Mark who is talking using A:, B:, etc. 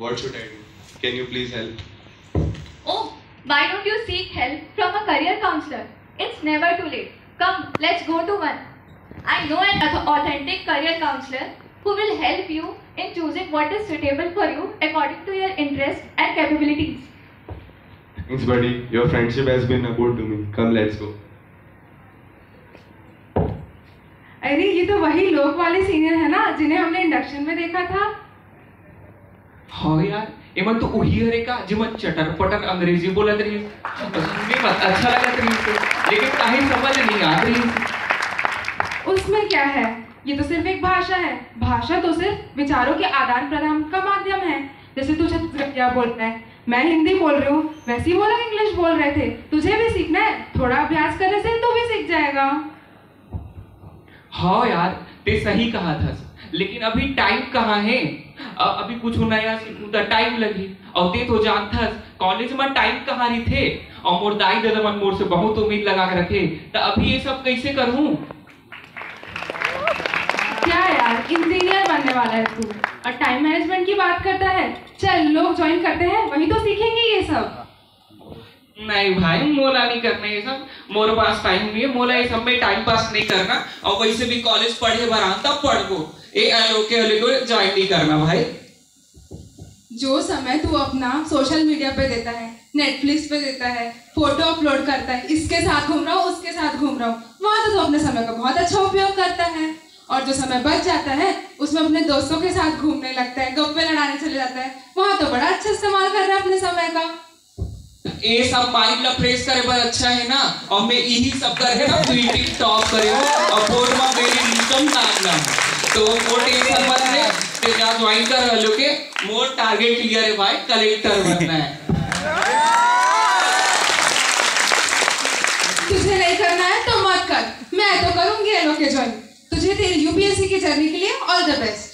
A: What should I do? Can you please help?
B: Oh, why don't you seek help from a career counselor? It's never too late. Come, let's go to one. I know an authentic career counselor who will help you in choosing what is suitable for you according to your interests and capabilities.
A: Thanks, buddy. Your friendship has been a good to me. Come, let's go.
C: अरे ये तो वही लोक वाले senior है ना जिन्हें हमने इंडक्शन में देखा था
D: हाँ यार एमन तो वही हरे का जिमन चटर पटर अंग्रेज़ी बोलत रही सुनने में अच्छा लगत रही से लेकिन काहे समझ नहीं आ रही
C: उसमें क्या है? ये तो सिर्फ़ एक भाषा है। भाषा तो सिर्फ़ विचारों के आदान प्रदान का माध्यम है। जैसे तू छत्तीसगढ़िया बोल रहा है? मैं हिंदी बोल रही हूँ वैसे ही वो लोग इंग्लिश बोल रहे थे। तुझे भी सीखना है? थोड़ा अभ्यास करने से तू भी सीख जाएगा।
D: हाँ यार ते सही कहा था। लेकिन अभी टाइम कहाँ है? अभी कुछ नया सीखूं तो टाइम लगी। और ते तो जानता कॉलेज में टाइम कहाँ रही थे? और मोर दाई दादा मन मोर से बहुत उम्मीद लगा के रखे। तो अभी ये सब कैसे करूँ?
C: क्या यार इंजीनियर बनने वाला है तू। और टाइम मैनेजमेंट की बात करता है? चल लोग ज्वाइन करते हैं वही तो सीखेंगे ये सब।
D: नहीं भाई मोला नहीं करना ये सब। मोर पास टाइम नहीं है मोला ये सब में टाइम पास नहीं करना। और वैसे भी कॉलेज पढ़े बार तब पढ़ को ए एलो के वाले को ज्वाइन नहीं करना भाई।
C: जो समय तू अपना सोशल मीडिया पे देता है नेटफ्लिक्स पे देता है फ़ोटो अपलोड करता है इसके साथ घूम रहा हूँ उसके साथ घूम रहा हूँ वहाँ तो तू अपने समय का बहुत अच्छा उपयोग करता है। और जो समय बच जाता है उसमें अपने दोस्तों के साथ घूमने लगता है गप्पे लड़ाने चले जाता है वहाँ तो बड़ा अच्छा इस्तेमाल कर रहा है अपने समय का।
D: ये सब माइंड ला फ्रेश करे पर अच्छा है ना? और मैं यही सब करे ना क्विटिंग टॉप करे और बोर्ड में मेरी इनकम ना तो वो टेंशन मत ले ते जा ज्वाइन कर लो के मोर टारगेट क्लियर है भाई कलेक्टर बनना है।
C: तुझे नहीं करना है तो मत कर। मैं तो करूँगी एलो के ज्वाइन तुझे तेरी यूपीएससी की जर्नी के लिए ऑल द बेस्ट